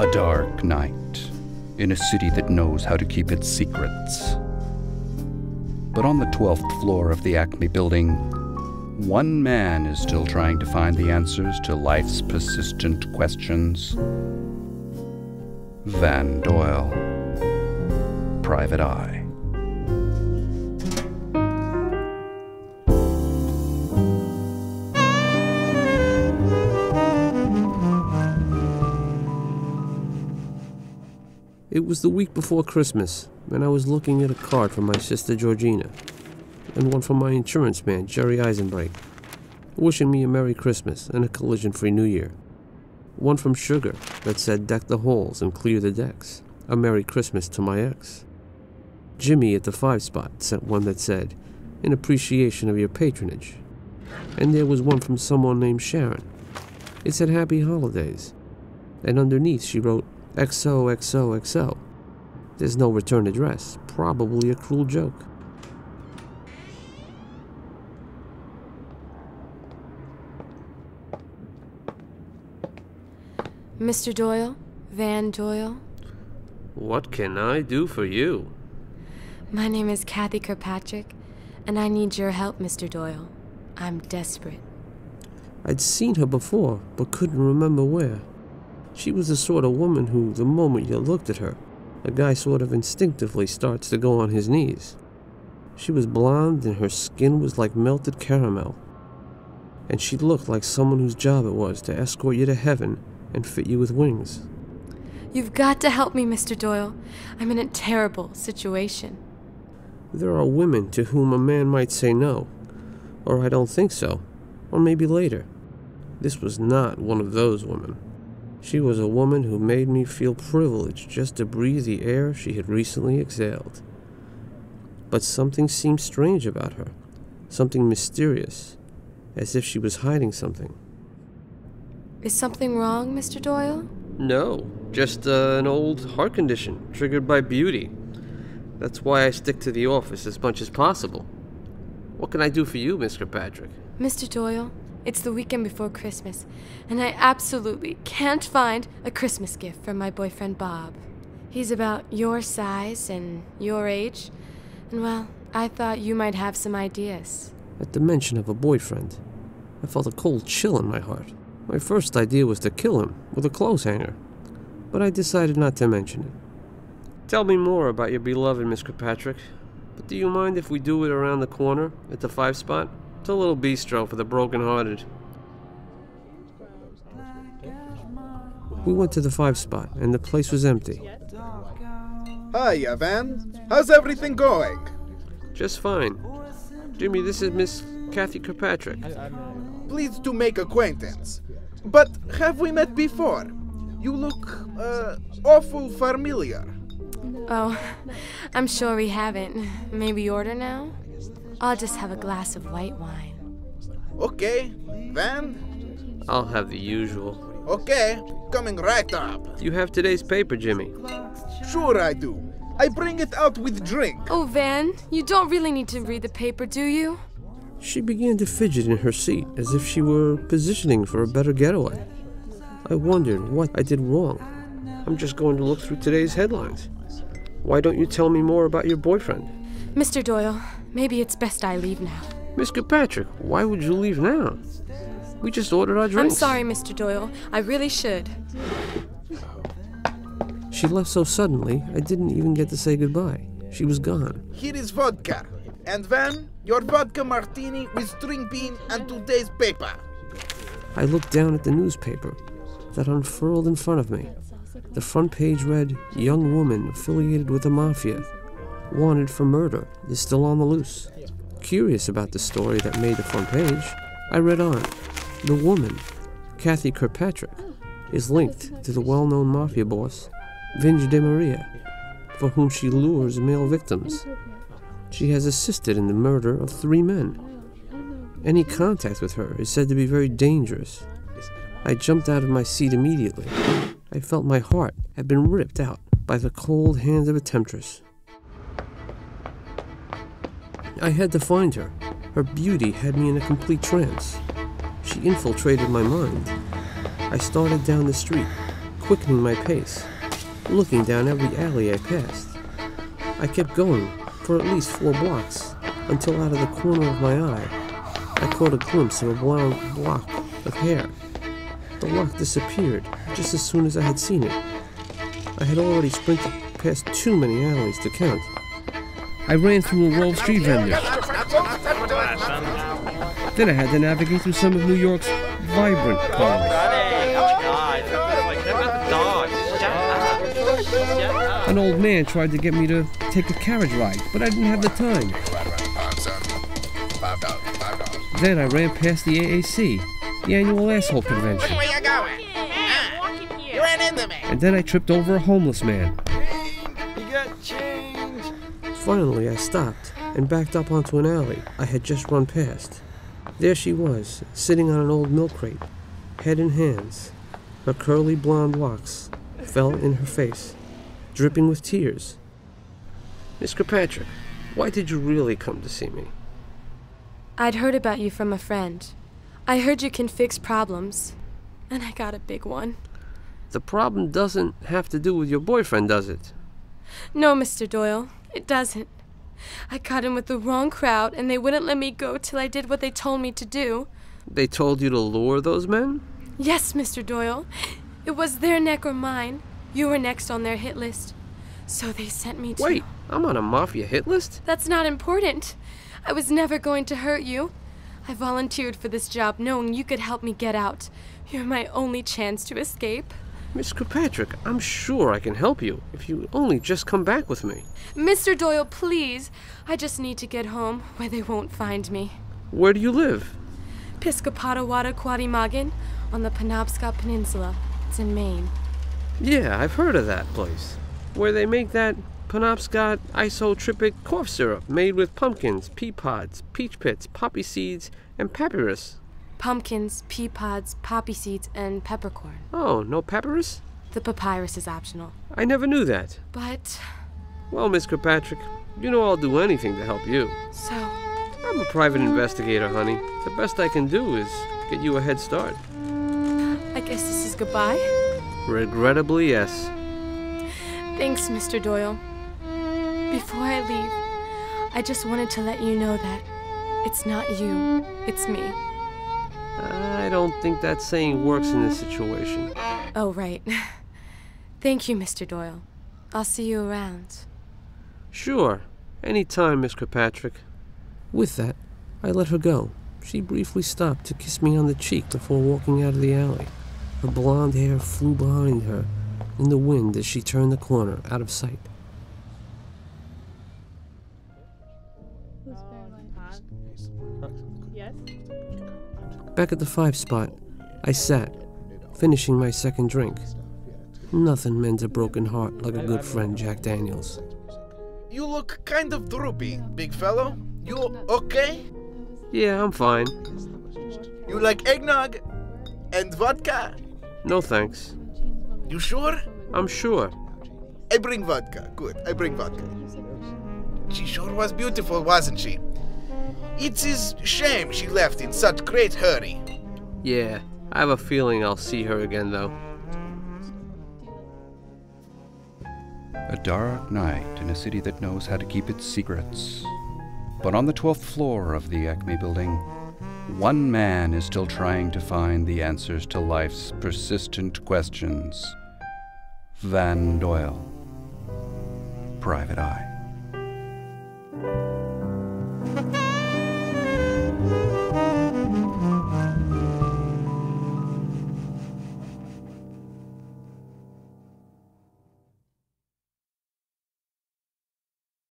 A dark night in a city that knows how to keep its secrets. But on the 12th floor of the Acme building, one man is still trying to find the answers to life's persistent questions. Van Doyle, Private Eye. It was the week before Christmas, and I was looking at a card from my sister Georgina, and one from my insurance man, Jerry Eisenbright, wishing me a Merry Christmas and a collision free New Year. One from Sugar that said, Deck the halls and clear the decks. A Merry Christmas to my ex. Jimmy at the five spot sent one that said, In appreciation of your patronage. And there was one from someone named Sharon. It said, Happy Holidays. And underneath she wrote, XOXOXO. There's no return address. Probably a cruel joke. Mr. Doyle? Van Doyle? What can I do for you? My name is Kathy Kirkpatrick, and I need your help, Mr. Doyle. I'm desperate. I'd seen her before, but couldn't remember where. She was the sort of woman who, the moment you looked at her, a guy sort of instinctively starts to go on his knees. She was blonde and her skin was like melted caramel. And she looked like someone whose job it was to escort you to heaven and fit you with wings. You've got to help me, Mr. Doyle. I'm in a terrible situation. There are women to whom a man might say no, or I don't think so, or maybe later. This was not one of those women. She was a woman who made me feel privileged just to breathe the air she had recently exhaled. But something seemed strange about her, something mysterious, as if she was hiding something. Is something wrong, Mr. Doyle? No, just uh, an old heart condition triggered by beauty. That's why I stick to the office as much as possible. What can I do for you, Miss Kirkpatrick? Mr. Doyle, it's the weekend before Christmas, and I absolutely can't find a Christmas gift for my boyfriend Bob. He's about your size and your age, and well, I thought you might have some ideas. At the mention of a boyfriend, I felt a cold chill in my heart. My first idea was to kill him with a clothes hanger, but I decided not to mention it. Tell me more about your beloved Miss Kirkpatrick. But do you mind if we do it around the corner at the five spot? It's a little bistro for the broken-hearted. We went to the five spot, and the place was empty. Hiya, Van. How's everything going? Just fine. Jimmy, this is Miss Kathy Kirkpatrick. Pleased to make acquaintance. But have we met before? You look, uh, awful familiar. Oh, I'm sure we haven't. Maybe order now? I'll just have a glass of white wine. Okay, Van? I'll have the usual. Okay, coming right up. Do you have today's paper, Jimmy? Sure I do. I bring it out with drink. Oh, Van, you don't really need to read the paper, do you? She began to fidget in her seat as if she were positioning for a better getaway. I wondered what I did wrong. I'm just going to look through today's headlines. Why don't you tell me more about your boyfriend? Mr. Doyle, maybe it's best I leave now. Miss Kirkpatrick, why would you leave now? We just ordered our drinks. I'm sorry, Mr. Doyle. I really should. She left so suddenly, I didn't even get to say goodbye. She was gone. Here is vodka. And then, your vodka martini with string bean and today's paper. I looked down at the newspaper that unfurled in front of me. The front page read, Young woman affiliated with the mafia, wanted for murder, is still on the loose. Curious about the story that made the front page, I read on. The woman, Kathy Kirkpatrick, is linked to the well known mafia boss, Vinge de Maria, for whom she lures male victims. She has assisted in the murder of three men. Any contact with her is said to be very dangerous. I jumped out of my seat immediately. I felt my heart had been ripped out by the cold hand of a temptress. I had to find her. Her beauty had me in a complete trance. She infiltrated my mind. I started down the street, quickening my pace, looking down every alley I passed. I kept going for at least four blocks until out of the corner of my eye I caught a glimpse of a blonde lock of hair. The lock disappeared just as soon as I had seen it. I had already sprinted past too many alleys to count. I ran through a row of street vendors. Then I had to navigate through some of New York's vibrant cars. An old man tried to get me to take a carriage ride, but I didn't have the time. Then I ran past the AAC, the annual asshole convention. Where you going? You ran into me. And then I tripped over a homeless man. You got change. Finally, I stopped and backed up onto an alley I had just run past. There she was, sitting on an old milk crate, head in hands. Her curly blonde locks fell in her face, dripping with tears. Miss Kirkpatrick, why did you really come to see me? I'd heard about you from a friend. I heard you can fix problems. And I got a big one. The problem doesn't have to do with your boyfriend, does it? No, Mr. Doyle, it doesn't. I got in with the wrong crowd, and they wouldn't let me go till I did what they told me to do. They told you to lure those men? Yes, Mr. Doyle. It was their neck or mine. You were next on their hit list. So they sent me to. Wait, I'm on a mafia hit list? That's not important. I was never going to hurt you. I volunteered for this job knowing you could help me get out. You're my only chance to escape. Miss Kirkpatrick, I'm sure I can help you if you only just come back with me. Mr. Doyle, please. I just need to get home where they won't find me. Where do you live? Piscopatawada Quadimagin on the Penobscot Peninsula. It's in Maine. Yeah, I've heard of that place. Where they make that Penobscot isotropic cough syrup made with pumpkins, pea pods, peach pits, poppy seeds, and papyrus. Pumpkins, pea pods, poppy seeds, and peppercorn. Oh, no papyrus? The papyrus is optional. I never knew that. But, Well, Miss Kirkpatrick, you know I'll do anything to help you. so, I'm a private investigator, honey. The best I can do is get you a head start. I guess this is goodbye? Regrettably, yes. Thanks, Mr. Doyle. Before I leave, I just wanted to let you know that it's not you, it's me. I don't think that saying works in this situation. Oh, right. Thank you, Mr. Doyle. I'll see you around. Sure, any time, Miss Kirkpatrick. With that, I let her go. She briefly stopped to kiss me on the cheek before walking out of the alley. Her blonde hair flew behind her in the wind as she turned the corner out of sight. Back at the five spot, I sat, finishing my second drink. Nothing mends a broken heart like a good friend, Jack Daniels. You look kind of droopy, big fellow. You okay? Yeah, I'm fine. You like eggnog and vodka? No thanks. You sure? I'm sure. I bring vodka. Good, I bring vodka. She sure was beautiful, wasn't she? It's a shame she left in such great hurry. Yeah, I have a feeling I'll see her again, though. A dark night in a city that knows how to keep its secrets. But on the 12th floor of the Acme building, one man is still trying to find the answers to life's persistent questions. Van Doyle. Private Eye.